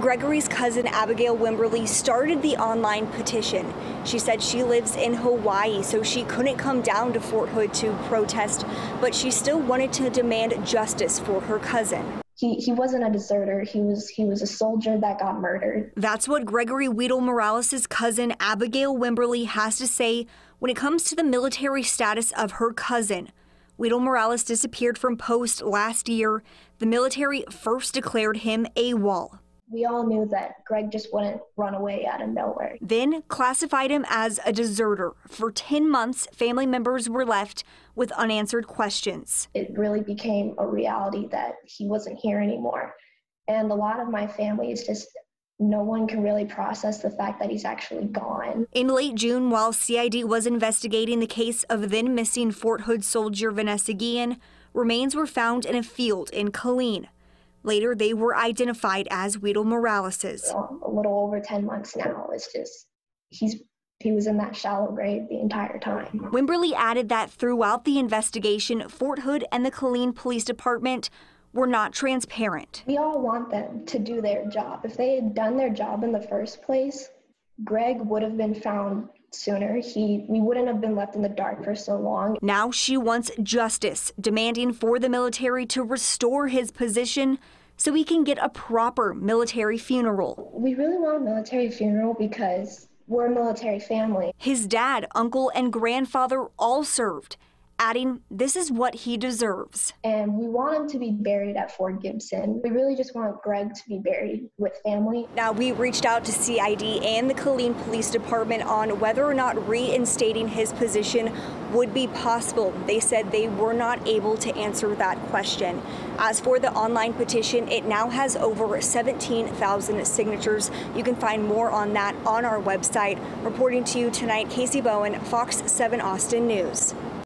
Gregory's cousin Abigail Wimberly started the online petition. She said she lives in Hawaii, so she couldn't come down to Fort Hood to protest, but she still wanted to demand justice for her cousin. He, he wasn't a deserter. He was he was a soldier that got murdered. That's what Gregory Wedel Morales' cousin Abigail Wimberly has to say when it comes to the military status of her cousin. Wedel Morales disappeared from post last year. The military first declared him AWOL. We all knew that Greg just wouldn't run away out of nowhere. Then classified him as a deserter. For 10 months, family members were left with unanswered questions. It really became a reality that he wasn't here anymore. And a lot of my family is just no one can really process the fact that he's actually gone. In late June, while CID was investigating the case of then missing Fort Hood soldier Vanessa Guillen, remains were found in a field in Killeen. Later, they were identified as Wedel Morales's. A little over 10 months now. It's just, he's he was in that shallow grave the entire time. Wimberly added that throughout the investigation, Fort Hood and the Killeen Police Department were not transparent. We all want them to do their job. If they had done their job in the first place, Greg would have been found sooner. He we wouldn't have been left in the dark for so long. Now she wants justice, demanding for the military to restore his position so he can get a proper military funeral. We really want a military funeral because we're a military family. His dad, uncle, and grandfather all served adding, This is what he deserves. And we want him to be buried at Fort Gibson. We really just want Greg to be buried with family. Now, we reached out to CID and the Killeen Police Department on whether or not reinstating his position would be possible. They said they were not able to answer that question. As for the online petition, it now has over 17,000 signatures. You can find more on that on our website. Reporting to you tonight, Casey Bowen, Fox 7 Austin News.